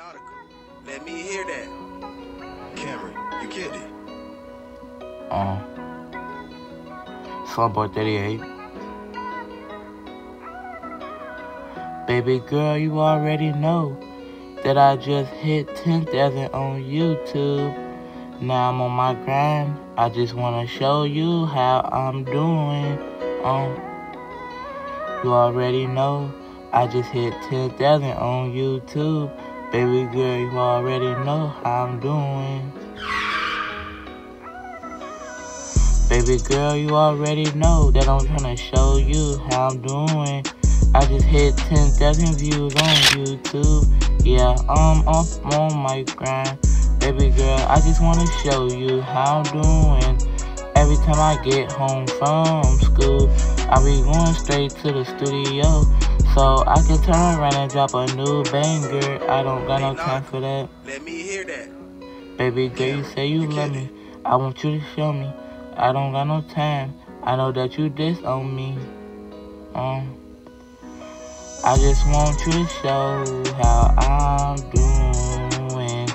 Nautica. Let me hear that. Cameron, you it. Um, Slimeboy 38. Baby girl, you already know that I just hit 10,000 on YouTube. Now I'm on my grind. I just wanna show you how I'm doing. Um, you already know I just hit 10,000 on YouTube. Baby girl, you already know how I'm doing. Baby girl, you already know that I'm trying to show you how I'm doing. I just hit 10,000 views on YouTube. Yeah, I'm up on my grind. Baby girl, I just wanna show you how I'm doing. Every time I get home from school, I be going straight to the studio. So I can turn around and drop a new banger. I don't got no time for that. Let me hear that. Baby girl, you say you love me. I want you to show me. I don't got no time. I know that you diss on me. Um, I just want you to show how I'm doing.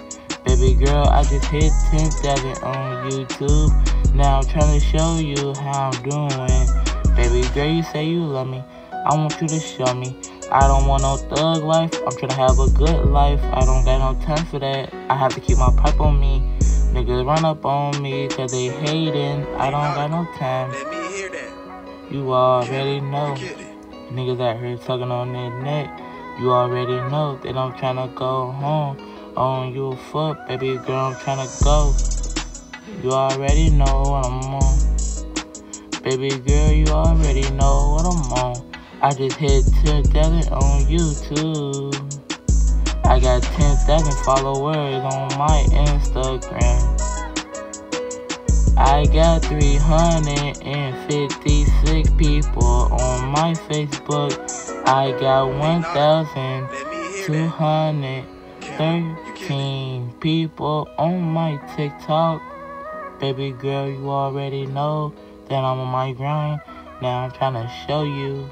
Baby girl, I just hit 10,000 on YouTube. Now I'm trying to show you how I'm doing. Baby girl, you say you love me. I want you to show me. I don't want no thug life. I'm trying to have a good life. I don't got no time for that. I have to keep my pipe on me. Niggas run up on me cause they hating. I don't got no time. Let me hear that. You already know. Niggas out here tugging on their neck. You already know that I'm tryna go home. On your foot, baby girl, I'm tryna go. You already know what I'm on. Baby girl, you already know what I'm on. I just hit 10,000 on YouTube. I got 10,000 followers on my Instagram. I got 356 people on my Facebook. I got Let me hear that. 1,213 people on my TikTok. Baby girl, you already know that I'm on my grind. Now I'm trying to show you